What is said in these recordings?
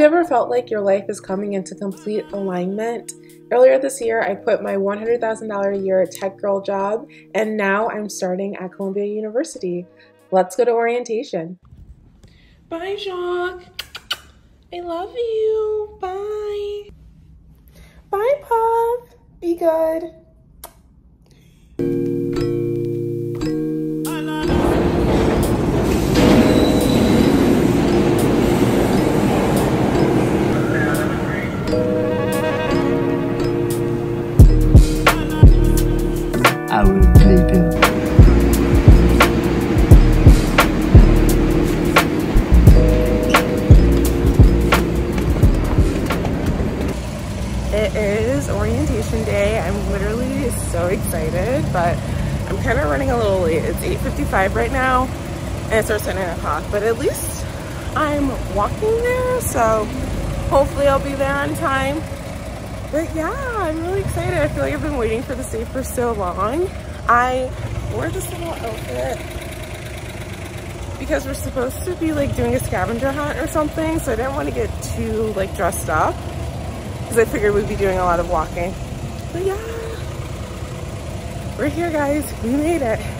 you ever felt like your life is coming into complete alignment? Earlier this year, I quit my $100,000 a year tech girl job, and now I'm starting at Columbia University. Let's go to orientation. Bye, Jacques. I love you. Bye. Bye, Pop. Be good. I'm literally so excited, but I'm kind of running a little late. It's 8.55 right now, and it starts at 9 o'clock, but at least I'm walking there, so hopefully I'll be there on time. But yeah, I'm really excited. I feel like I've been waiting for this day for so long. I wore this little outfit because we're supposed to be like doing a scavenger hunt or something, so I didn't want to get too like dressed up because I figured we'd be doing a lot of walking. But yeah, we're here guys, we made it.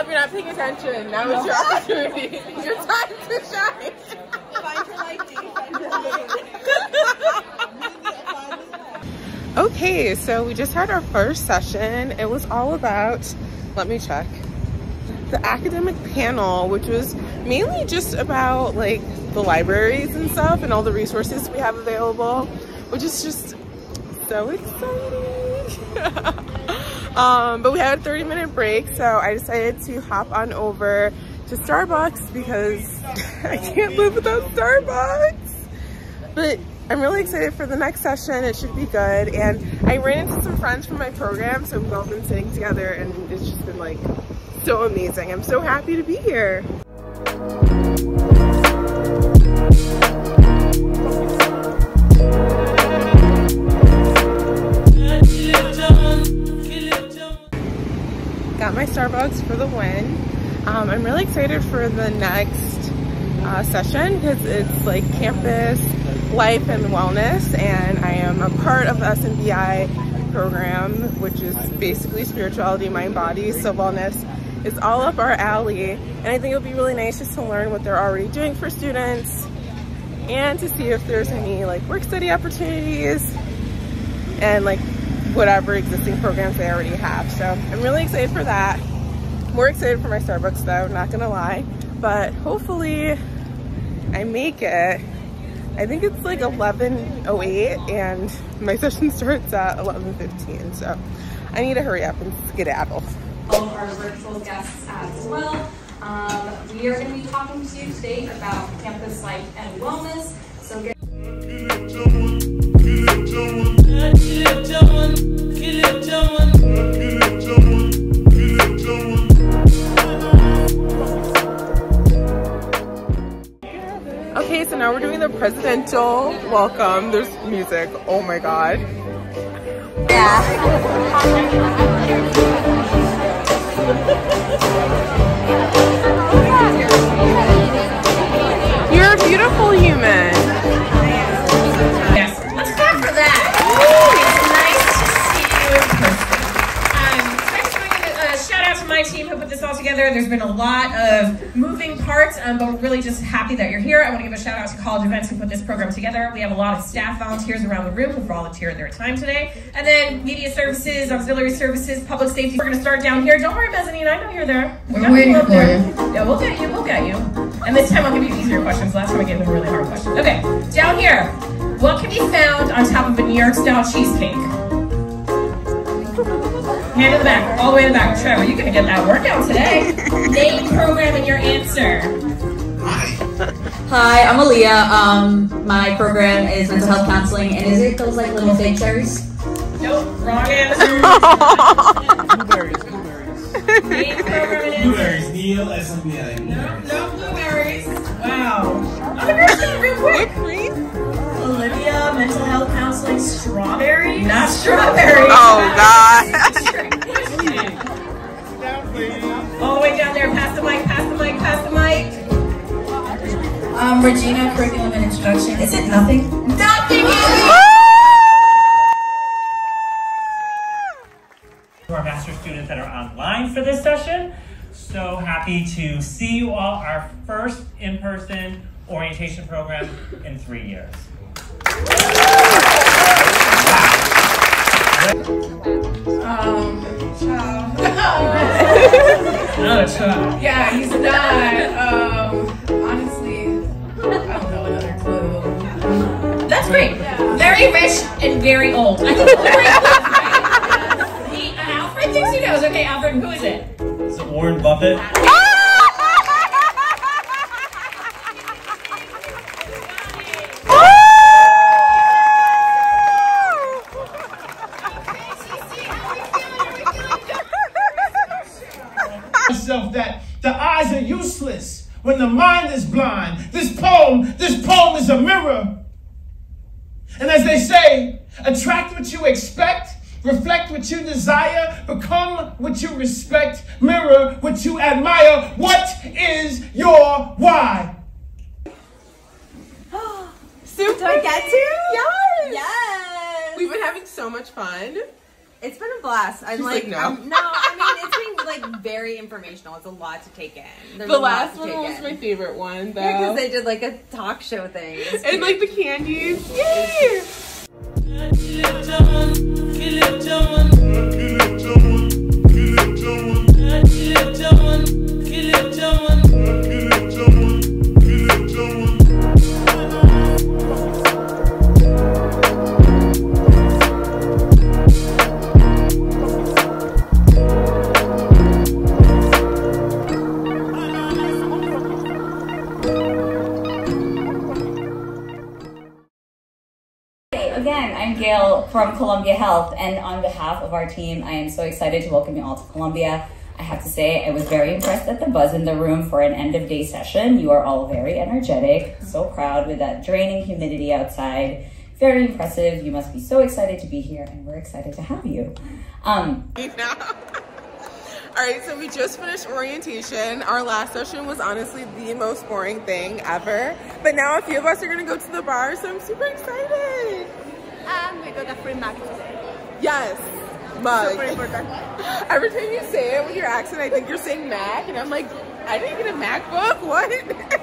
Love, you're not paying attention. Now is your opportunity. Your time to shine. okay, so we just had our first session. It was all about, let me check, the academic panel, which was mainly just about like the libraries and stuff and all the resources we have available, which is just so exciting. Um, but we had a 30 minute break, so I decided to hop on over to Starbucks because I can't live without Starbucks. But I'm really excited for the next session. It should be good. And I ran into some friends from my program, so we've all been sitting together and it's just been like so amazing. I'm so happy to be here. Got my Starbucks for the win. Um, I'm really excited for the next uh, session because it's like campus life and wellness and I am a part of the SMBI program which is basically spirituality, mind, body, so wellness is all up our alley and I think it'll be really nice just to learn what they're already doing for students and to see if there's any like work study opportunities and like whatever existing programs they already have. So I'm really excited for that. More excited for my Starbucks though, not gonna lie. But hopefully I make it. I think it's like 11.08 and my session starts at 11.15. So I need to hurry up and skedaddle. All of our virtual guests as well. Um, we are going to be talking to you today about campus life and wellness. So get presidential welcome. There's music. Oh my god. Yeah. You're a beautiful human. My team who put this all together. There's been a lot of moving parts, um, but we're really just happy that you're here. I want to give a shout out to College Events who put this program together. We have a lot of staff volunteers around the room who volunteered their time today. And then media services, auxiliary services, public safety. We're going to start down here. Don't worry, Mezzanine, I know you're there. We're got waiting for there. you. Yeah, we'll get you, we'll get you. And this time I'll give you easier questions. Last time I gave them really hard questions. Okay, down here. What can be found on top of a New York style cheesecake? Hand in the back, all the way in the back. Trevor, you're gonna get that workout today. Name, program, and your answer. Hi, I'm Aaliyah. Um, my program is mental health counseling, and is it those like little fake cherries? Nope, wrong answer. Blueberries, blueberries. Main program is Blueberries, Neil SMBI. no, no blueberries. Wow. The girls did real quick. Whipped cream? Olivia, mental health counseling, strawberry. Not strawberry. Oh, God. Um, Regina, curriculum and instruction. Is it nothing? Nothing. to our master students that are online for this session. So happy to see you all, our first in-person orientation program in three years. Um, Not a try. yeah, he's not. Very rich and very old. I think very right? He, uh, Alfred thinks he knows. Okay, Alfred, who is it? Is it Warren Buffett? myself that the eyes are useless when the mind is blind. This poem, this poem is a mirror. And as they say, attract what you expect, reflect what you desire, become what you respect, mirror what you admire. What is your why? Super. Do I get to? Yes. Yes. We've been having so much fun. It's been a blast. I'm She's like, like, no. I'm- no. I mean, it's been like very informational. It's a lot to take in. There's The last one was in. my favorite one, though. Yeah, because they did like a talk show thing. It was and like the candies. Yay! Again, I'm From Columbia Health, and on behalf of our team, I am so excited to welcome you all to Columbia. I have to say, I was very impressed at the buzz in the room for an end of day session. You are all very energetic, so proud with that draining humidity outside. Very impressive. You must be so excited to be here, and we're excited to have you. Um, All right, so we just finished orientation. Our last session was honestly the most boring thing ever. But now a few of us are gonna go to the bar, so I'm super excited. Got a free Mac today. Yes, mug. Super important. Every time you say it with your accent, I think you're saying Mac, and I'm like, I didn't get a MacBook. What?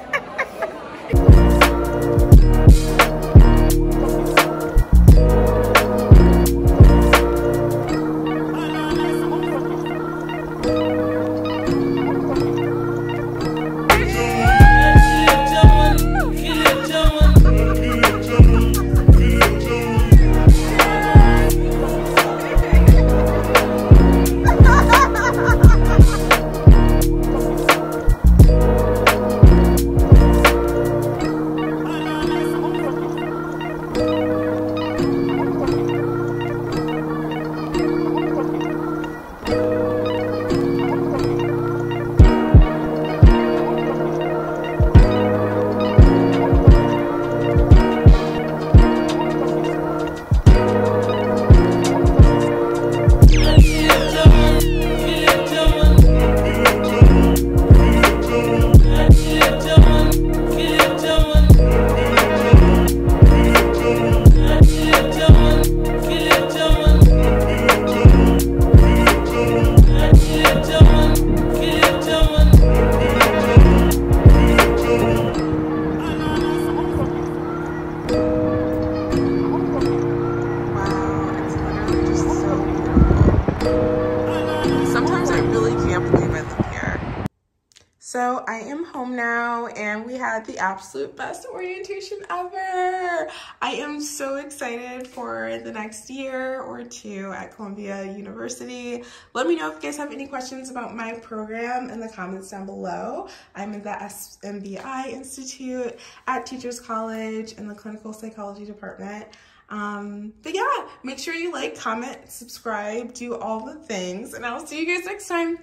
So I am home now and we had the absolute best orientation ever. I am so excited for the next year or two at Columbia University. Let me know if you guys have any questions about my program in the comments down below. I'm in the SMBI Institute at Teachers College in the Clinical Psychology Department. Um, but yeah, make sure you like, comment, subscribe, do all the things, and I will see you guys next time.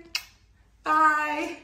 Bye.